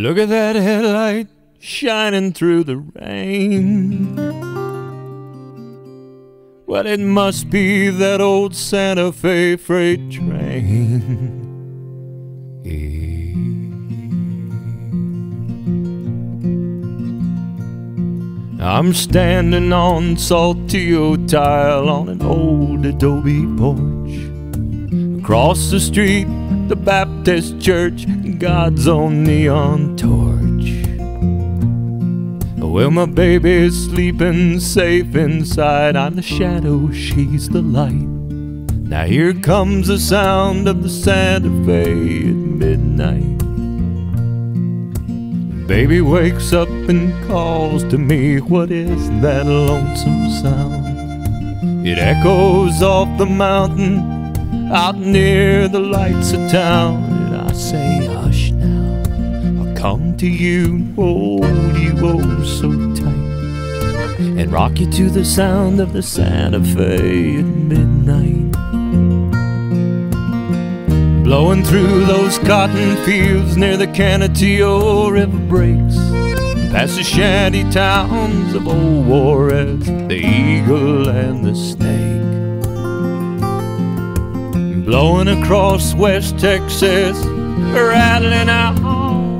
Look at that headlight shining through the rain. Well, it must be that old Santa Fe freight train. I'm standing on saltillo tile on an old adobe porch. Across the street, the Baptist church, God's own neon torch. Well, my baby's sleeping safe inside. I'm the shadow, she's the light. Now here comes the sound of the Santa Fe at midnight. Baby wakes up and calls to me, What is that lonesome sound? It echoes off the mountain out near the lights of town. And I say, Hush now, I'll come to you, hold you oh so tight, and rock you to the sound of the Santa Fe at midnight. Blowing through those cotton fields near the Canutillo River breaks. Past the shanty towns of old Juarez, the across West Texas, rattling out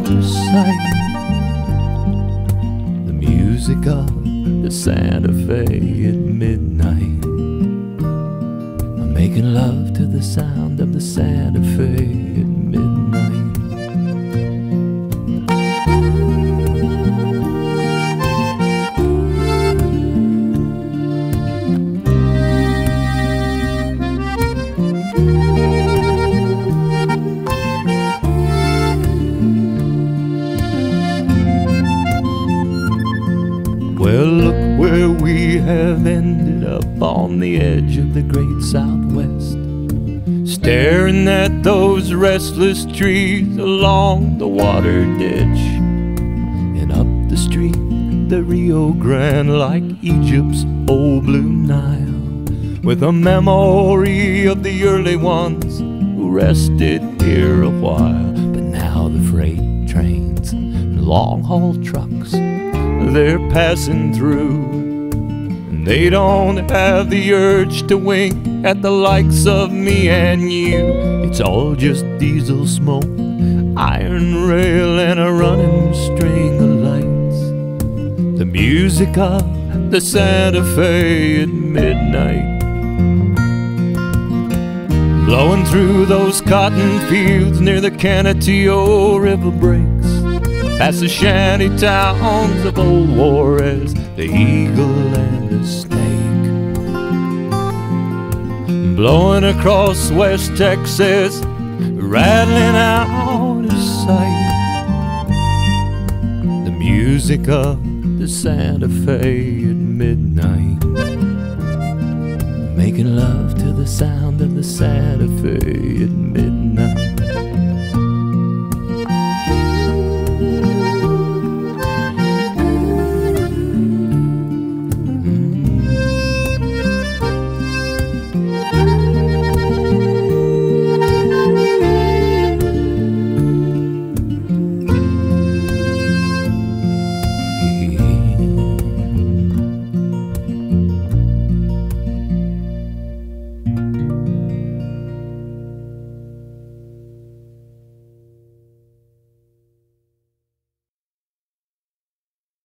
of sight. The music of the Santa Fe at midnight. I'm making love to the sound of the Santa Fe we have ended up on the edge of the great Southwest. Staring at those restless trees along the water ditch. And up the street, the Rio Grande, like Egypt's old blue Nile. With a memory of the early ones who rested here a while. But now the freight trains and long haul trucks they're passing through. They don't have the urge to wink at the likes of me and you. It's all just diesel smoke, iron rail, and a running string of lights. The music of the Santa Fe at midnight. Blowing through those cotton fields near the Canutillo River breaks. Past the shanty towns of old Juarez, the eagle and the snake. Blowing across West Texas, rattling out of sight. The music of the Santa Fe at midnight. Making love to the sound of the Santa Fe at midnight.